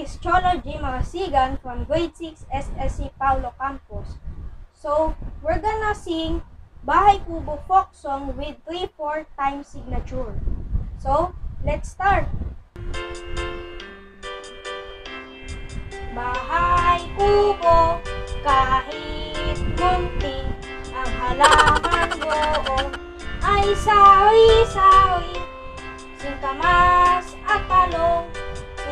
Histology mga sigan from grade 6 SSC Paulo Campus. So, we're gonna sing Bahay Kubo folk song with 3-4 time signature. So, let's start! Bahay kubo, kahit munti, ang halaman doon ay sawi-sawi. Singkamas at talong,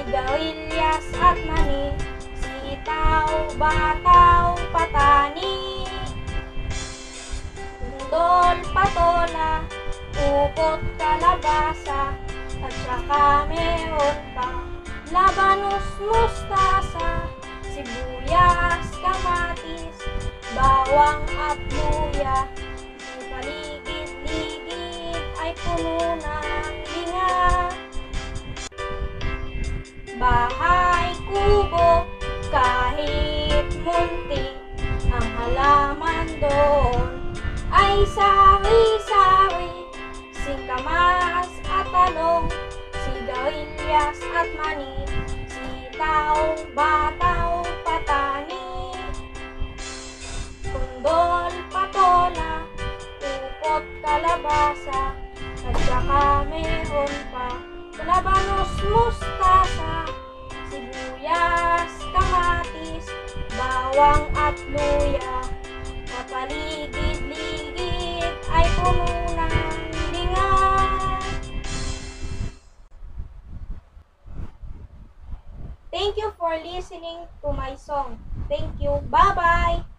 sigarilyas at mani, sitaw, bataw, patani. Tundol, patola, upot, kalabasa, at saka meron pa labanos, mustasa, sibuyas, kamatis, bawang at luya. Paligid-ligid ay puno Bahay kubo, kahit munti, ang halaman doon ay sawi-sawi, singkamas at talong, sigarilyas at mani, sitaw, bataw, patani, tundol, patola, upot, kalabasa, at saka meron pa, labanos, mustasa, bawang at luya, kapaligid-ligid ay puno ng linga. Thank you for listening to my song. Thank you. Bye-bye!